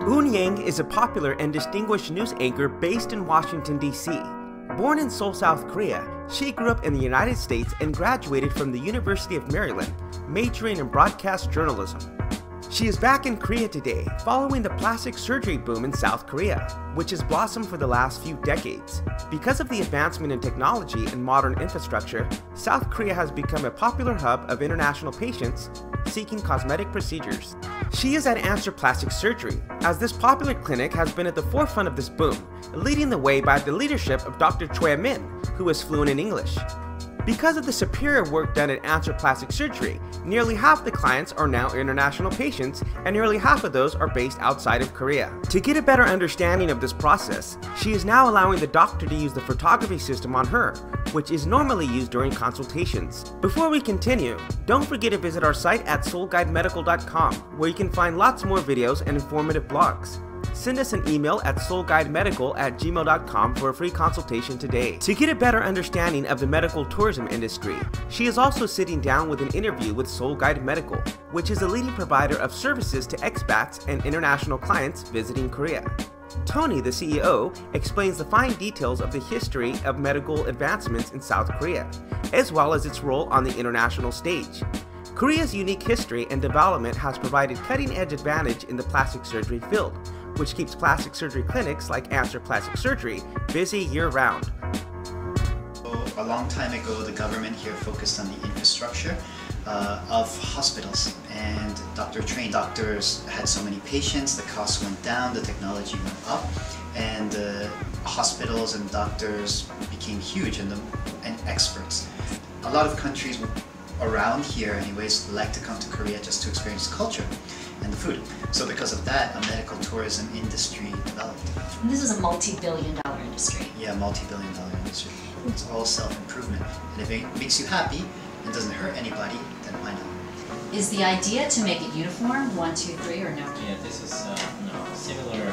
Eun Yang is a popular and distinguished news anchor based in Washington, D.C. Born in Seoul, South Korea, she grew up in the United States and graduated from the University of Maryland, majoring in broadcast journalism. She is back in Korea today, following the plastic surgery boom in South Korea, which has blossomed for the last few decades. Because of the advancement in technology and modern infrastructure, South Korea has become a popular hub of international patients seeking cosmetic procedures. She is at Answer Plastic Surgery, as this popular clinic has been at the forefront of this boom, leading the way by the leadership of Dr. Choi Min, who is fluent in English. Because of the superior work done at Answer Plastic Surgery, nearly half the clients are now international patients and nearly half of those are based outside of Korea. To get a better understanding of this process, she is now allowing the doctor to use the photography system on her, which is normally used during consultations. Before we continue, don't forget to visit our site at seoulguidemedical.com where you can find lots more videos and informative blogs send us an email at seoulguidemedical at gmail.com for a free consultation today. To get a better understanding of the medical tourism industry, she is also sitting down with an interview with Seoul Guide Medical, which is a leading provider of services to expats and international clients visiting Korea. Tony, the CEO, explains the fine details of the history of medical advancements in South Korea, as well as its role on the international stage. Korea's unique history and development has provided cutting edge advantage in the plastic surgery field, which keeps plastic surgery clinics like Answer Plastic Surgery busy year round. A long time ago, the government here focused on the infrastructure uh, of hospitals and doctor trained doctors had so many patients, the cost went down, the technology went up, and uh, hospitals and doctors became huge and, the, and experts. A lot of countries around here anyways like to come to Korea just to experience culture and the food. So because of that, a medical tourism industry developed. And this is a multi-billion dollar industry. Yeah, multi-billion dollar industry. It's all self-improvement. And if it makes you happy and doesn't hurt anybody, then why not? Is the idea to make it uniform, one, two, three, or no? Yeah, this is uh, no, similar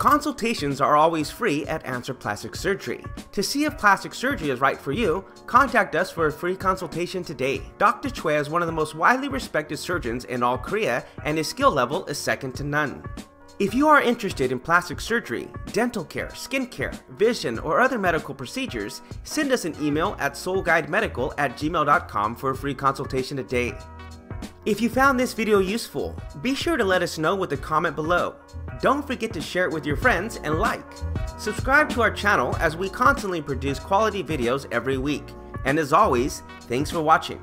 Consultations are always free at Answer Plastic Surgery. To see if plastic surgery is right for you, contact us for a free consultation today. Dr. Choi is one of the most widely respected surgeons in all Korea, and his skill level is second to none. If you are interested in plastic surgery, dental care, skin care, vision, or other medical procedures, send us an email at seoulguidemedical at gmail.com for a free consultation today. If you found this video useful, be sure to let us know with a comment below. Don't forget to share it with your friends and like. Subscribe to our channel as we constantly produce quality videos every week. And as always, thanks for watching.